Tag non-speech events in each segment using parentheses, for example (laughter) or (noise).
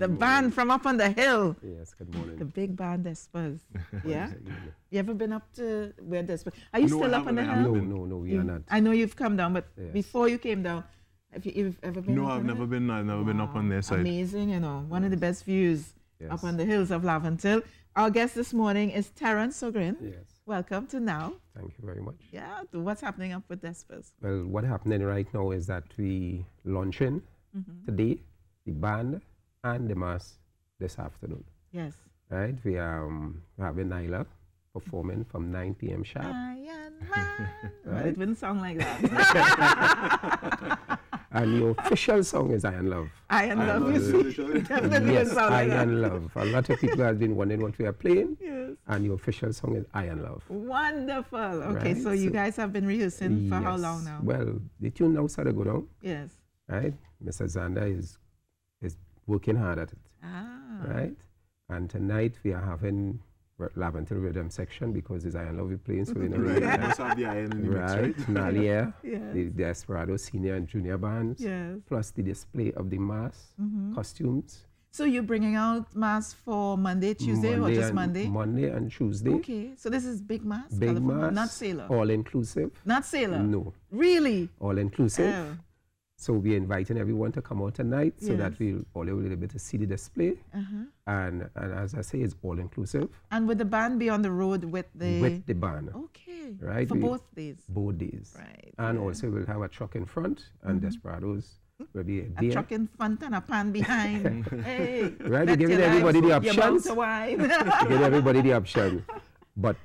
the band from up on the hill. Yes, good morning. The big band Despers. (laughs) Yeah? you ever been up to where Despers? Are you no, still up on the hill? No, no, no, we you, are not. I know you've come down, but yes. before you came down, have you you've ever been? No, I've never been. I've never wow. been up on their side. Amazing, you know, one yes. of the best views yes. up on the hills of Laventille. Our guest this morning is Terrance Sogrin. Yes. Welcome to Now. Thank you very much. Yeah, what's happening up with Despers? Well, what's happening right now is that we launching mm -hmm. today the band and the mas this afternoon. Yes. Right? We are um, having Nailah performing from 9 p.m. sharp. Iron Man. right? It wouldn't sound like that. (laughs) and the official song is Iron Love. Iron Love, Love, you. Definitely yes, sound like Iron Love. A lot of people have been wondering what we are playing. Yes. And the official song is Iron Love. Wonderful. Okay, right? so you guys have been rehearsing for yes. how long now? Well, the tune now started to go down. Yes. Right? Mr. Zander is is working hard at it. Ah. Right? And tonight we are having Laventille Rhythm section because it's Iron Love we playing, so we know (laughs) right. right. have the iron right. mix, right? Nailah, (laughs) yes. the Desperadoes senior and junior bands, yes. plus the display of the mas mm -hmm. costumes. So you're bringing out mas for Monday, Tuesday, Monday or just Monday? Monday and Tuesday. Okay, so this is big mas? Big mas. Not sailor? All inclusive. Not sailor? No. Really? All inclusive. Oh. So we're inviting everyone to come out tonight so that we'll all a little bit to see the display. Uh -huh. And and as I say, it's all inclusive. And would the band be on the road with the with the band? Okay. Right. For we, both days. Both days. Right. And yeah. also we'll have a truck in front and mm -hmm. Desperadoes will be a, a truck in front and a pan behind. (laughs) hey. Right. We're (laughs) giving everybody the options. give everybody the option. But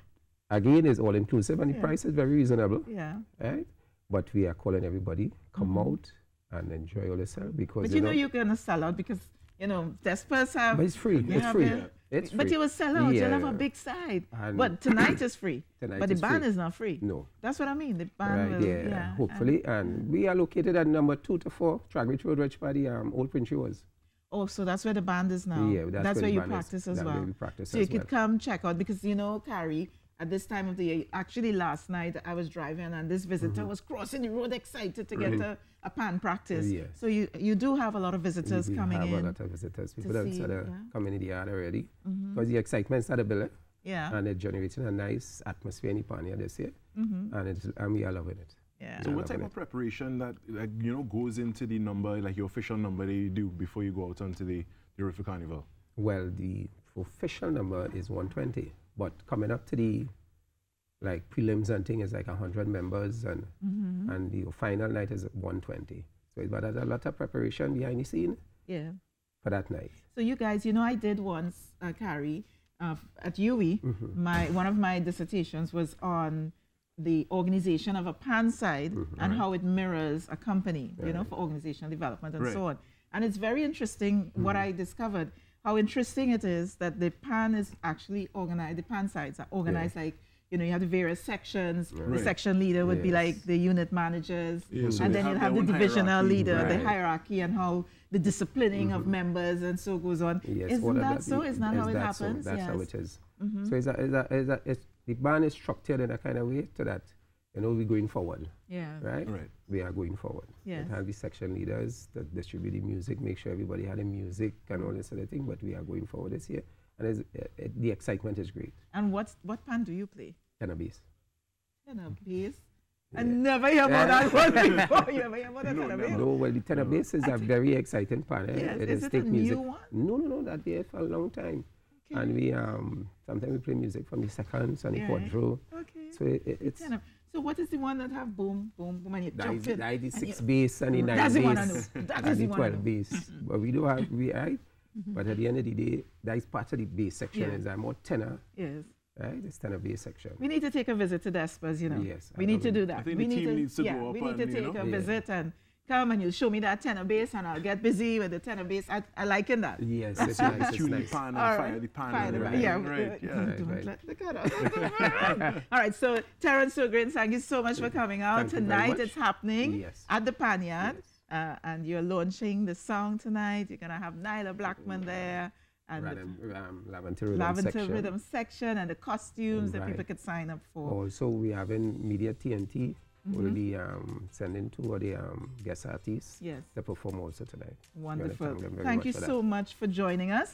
again, it's all inclusive and the price is very reasonable. Yeah. Right. But we are calling everybody come mm -hmm. out and enjoy all yourself because but you, you know, know, you're gonna sell out because you know Despers have but it's free. it's free. a, it's free. but you will sell out. Yeah. you'll have a big side. And but tonight is free. (clears throat) tonight but the band free. is not free. No. That's what I mean. The band right, will, yeah, yeah, hopefully. and, and, we are located at number two to four Tragridge Road Rich Party, um, Old Prince was Oh, so that's where the band is now. Yeah, that's, that's where, where you practice is. as well. we practice so you could come check out because you know, Carrie, at this time of the year. Actually, last night I was driving and this visitor mm -hmm. was crossing the road excited to get a, a pan practice. Yes. So you you do have a lot of visitors we coming in. We have a lot of visitors. People that started yeah. coming in the yard already because mm -hmm. the excitement started building. Yeah. And it's generating a nice atmosphere in Ipania this year. Mm -hmm. And, it's, and we are loving it. Yeah. So what type of preparation that like, you know goes into the number, like your official number that you do before you go out onto the, the River Carnival? Well, the official number is 120, but coming up to the like prelims and thing is like 100 members and mm -hmm. and the final night is 120 so it's but there's a lot of preparation behind the scene yeah for that night so you guys you know i did once uh, carrie uh, at UWI, mm -hmm. my one of my dissertations was on the organization of a pan side mm -hmm. and right. how it mirrors a company, right. you know, for organizational development and right. so on. And it's very interesting what I discovered, how interesting it is that the pan is actually organized, the pan sides are organized yeah. like you know, you have the various sections. Right. The section leader would yes. be like the unit managers, yes, so and then you have the divisional leader, right. the hierarchy, and how the disciplining mm -hmm. of mm-hmm. members and so goes on. Yes, Isn't that, that so? Is not how it happens? So? That's yes. how it is. Mm -hmm. So is that, is that, is that, the band is structured in a kind of way to that you know we're going forward. Yeah. Right. Right. We are going forward. Yeah. It have the section leaders that distribute the music, make sure everybody had the music and all this other thing. But we are going forward this year, and uh, the excitement is great. And what's what pan do you play? Tenor bass. Tenor bass. Yeah. I never hear about that one (laughs) before. You ever hear about no, tenor bass? No, well, the tenor bass is a very exciting part. Eh? Yes. It is, is it a music. new one? No, no, no. That there for a long time. Okay. And we um sometimes we play music from the seconds and Yeah. the quadro. Okay. So it, it, it's Tenor. So what is the one that have boom, boom, boom, and you that jump is, in? that is and six you- bass and the nine That's the one I know. That and is the the one I twelve know. bass. (laughs) But we do have we right. Mm-hmm. But at the end of the day, that is part of the bass section. Yeah. Is that more tenor, Yes. right? It's tenor bass section. We need to take a visit to Despers, you know. Yes, We need to do that. I think we the need team to, needs to yeah, go we up need to and, you take know. a Yeah. visit and come and you'll show me that tenor bass and I'll get busy with the tenor bass. I, I like in that. Yes, Let's (laughs) it's nice. like It's tune the nice. pan and All fire right. the pan. Fire and the- everything, yeah, right. Yeah. don't right. let the cut off. (laughs) All right, so Terrance Sogrin, thank you so much for coming out. Thank tonight it's happening Yes. at the Panyard. Yes. Uh, and you're launching the song tonight. You're going to have Nailah Blackman there. And the Rhythm, um, Laventille Rhythm Laventille section. Rhythm section and the costumes that people Right. could sign up for. Also, we have in Media TNT We'll be um, sending to all the um, guest artists Yes. to perform also tonight. Wonderful. Thank you so much for joining us.